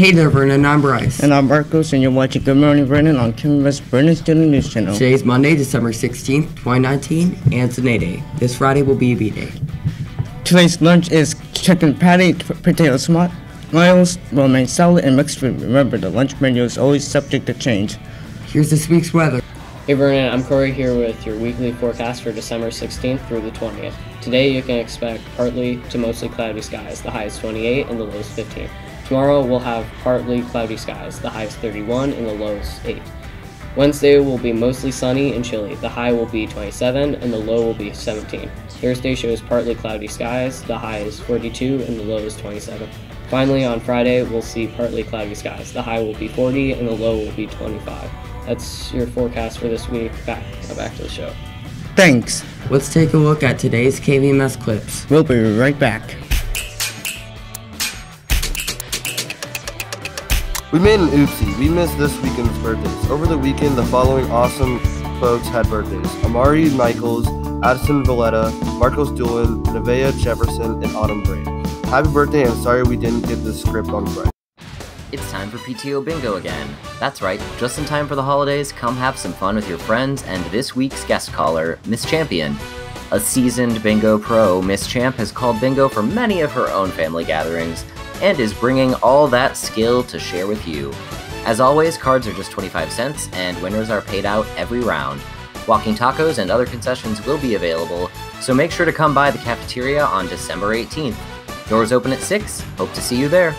Hey there, Vernon. I'm Bryce. And I'm Marcos, and you're watching Good Morning Vernon on KVMS Vernon Student News Channel. Today's Monday, December 16th, 2019, and it's an A day. This Friday will be a B day. Today's lunch is chicken patty, p- potato smart, miles, romaine salad, and mixed fruit. Remember, the lunch menu is always subject to change. Here's this week's weather. Hey Vernon, I'm Corey here with your weekly forecast for December 16th through the 20th. Today you can expect partly to mostly cloudy skies, the high is 28 and the low is 15. Tomorrow we'll have partly cloudy skies, the high is 31 and the low is 8. Wednesday will be mostly sunny and chilly, the high will be 27 and the low will be 17. Thursday shows partly cloudy skies, the high is 42 and the low is 27. Finally, on Friday, we'll see partly cloudy skies. The high will be 40 and the low will be 25. That's your forecast for this week. Back, now back to the show. Thanks. Let's take a look at today's KVMS clips. We'll be right back. We made an oopsie. We missed this weekend's birthdays. Over the weekend, the following awesome folks had birthdays Amari Michaels, Addison Valletta, Marcos Doolin, Nevaeh Jefferson, and Autumn Gray. Happy birthday, and sorry we didn't get the script on Friday. It's time for PTO Bingo again. That's right, just in time for the holidays, come have some fun with your friends and this week's guest caller, Miss Champion. A seasoned bingo pro, Miss Champ has called bingo for many of her own family gatherings and is bringing all that skill to share with you. As always, cards are just 25 cents and winners are paid out every round. Walking tacos and other concessions will be available, so make sure to come by the cafeteria on December 18th. Doors open at 6. Hope to see you there.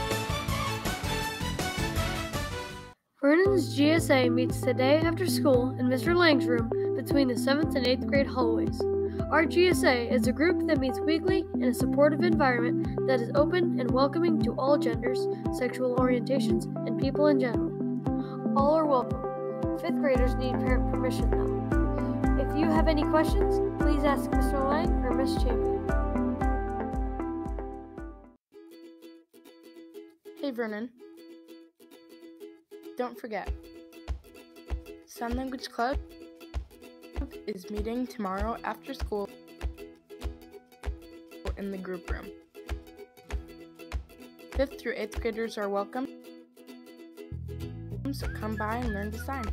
Vernon's GSA meets today after school in Mr. Lang's room between the 7th and 8th grade hallways. Our GSA is a group that meets weekly in a supportive environment that is open and welcoming to all genders, sexual orientations, and people in general. All are welcome. Fifth graders need parent permission though. If you have any questions, please ask Mr. Lang or Miss Champion. Hey Vernon. Don't forget, Sign Language Club is meeting tomorrow after school in the group room. Fifth through eighth graders are welcome, so come by and learn to sign.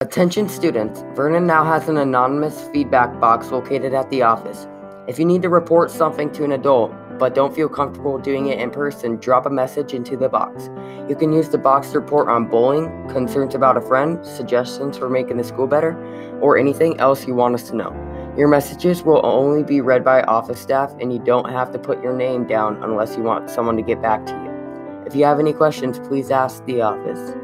Attention students, Vernon now has an anonymous feedback box located at the office. If you need to report something to an adult, but don't feel comfortable doing it in person, drop a message into the box. You can use the box to report on bullying, concerns about a friend, suggestions for making the school better, or anything else you want us to know. Your messages will only be read by office staff, and you don't have to put your name down unless you want someone to get back to you. If you have any questions, please ask the office.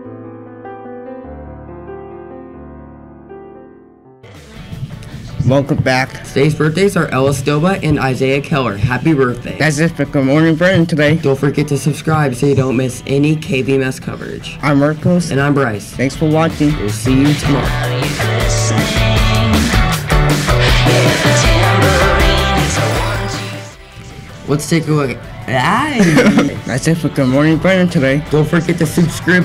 Welcome back. Today's birthdays are Ella Stoba and Isaiah Keller. Happy birthday. That's it for Good Morning Vernon today. Don't forget to subscribe so you don't miss any KVMS coverage. I'm Marcos. And I'm Bryce. Thanks for watching. We'll see you tomorrow. Let's take a look. Ah, That's it for Good Morning Vernon today. don't forget to subscribe.